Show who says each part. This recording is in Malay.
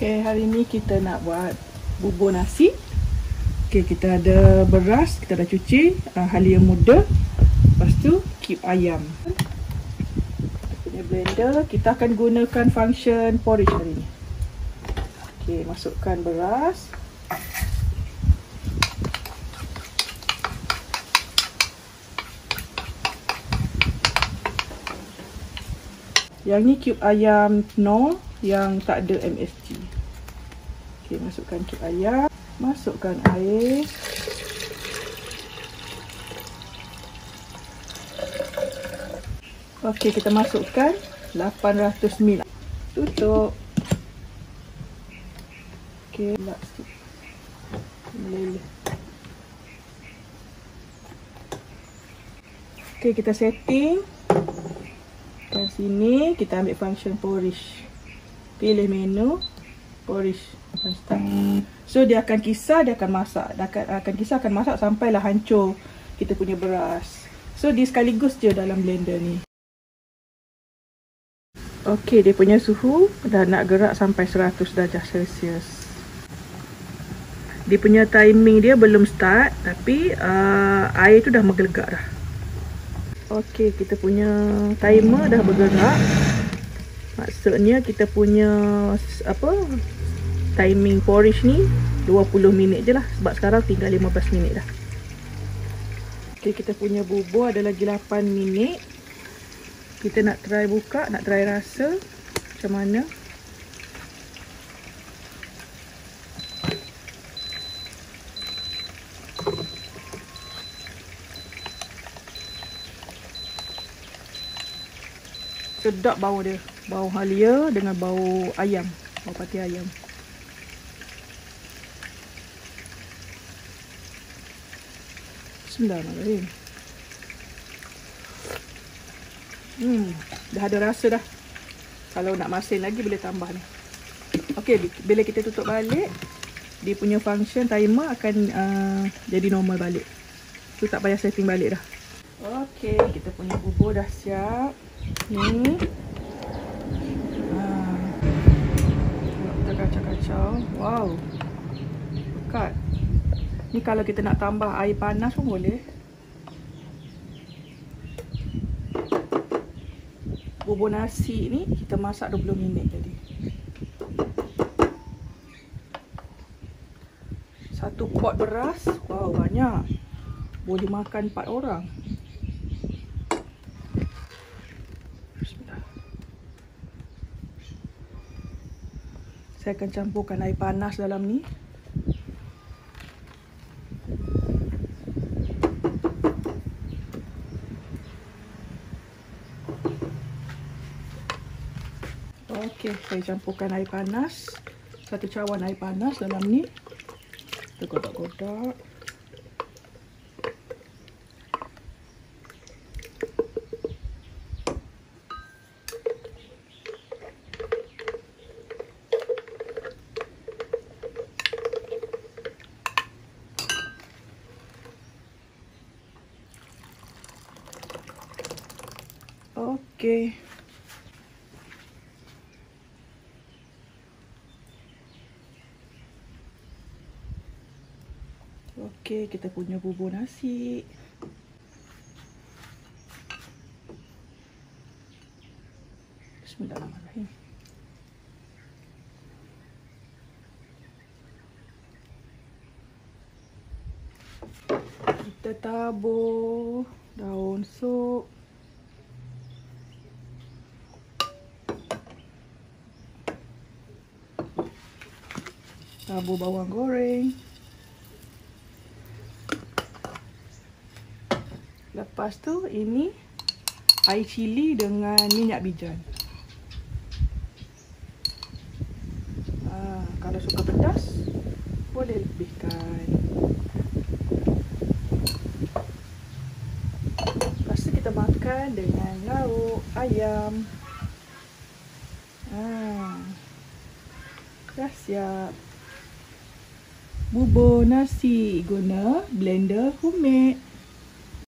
Speaker 1: Okay, hari ni kita nak buat bubur nasi. Okay, kita ada beras, kita dah cuci, uh, halia muda. Lepas tu, cube ayam. Kita blender, kita akan gunakan function porridge hari ni. Okay, masukkan beras. Yang ni cube ayam no yang tak ada MSG. Okey, masukkan cube ayam, masukkan air. Okey, kita masukkan 800 ml. Tutup. Okey. Meleleh. Okey, kita setting. Kat sini kita ambil function porridge. Pilih menu porridge dan start. So dia akan kisar, dia akan masak. Dia akan, akan kisar, akan masak sampailah hancur kita punya beras. So dia sekaligus je dalam blender ni. Okey, dia punya suhu dah nak gerak sampai 100 darjah Celsius. Dia punya timing dia belum start tapi uh, air tu dah menggelegak dah. Okey, kita punya timer dah bergerak. Maksudnya kita punya apa timing porridge ni 20 minit je lah sebab sekarang tinggal 15 minit dah. Okey, kita punya bubur ada lagi 8 minit. Kita nak try buka, nak try rasa macam mana. Sedap bau dia. Bau halia dengan bau ayam. Bau pati ayam. Bismillahirrahmanirrahim. Hmm, dah ada rasa dah. Kalau nak masin lagi boleh tambah ni. Okey, bila kita tutup balik, dia punya function timer akan uh, jadi normal balik. Tu tak payah setting balik dah. Okey, kita punya bubur dah siap. Ni. Ah. Kita kacau-kacau. Wow. Pekat. Ni kalau kita nak tambah air panas pun boleh. Bubur nasi ni kita masak 20 minit jadi. Satu pot beras. Wow, banyak. Boleh makan 4 orang. Saya akan campurkan air panas dalam ni. Okey, saya campurkan air panas. Satu cawan air panas dalam ni. Kita godak-godak. Okey. Okey, kita punya bubur nasi. Bismillahirrahmanirrahim. Kita tabur daun sup. Tabur bawang goreng. Lepas tu ini air cili dengan minyak bijan. Ha, kalau suka pedas boleh lebihkan. Lepas tu kita makan dengan lauk ayam. Ha. Dah siap. Bubur nasi guna blender homemade.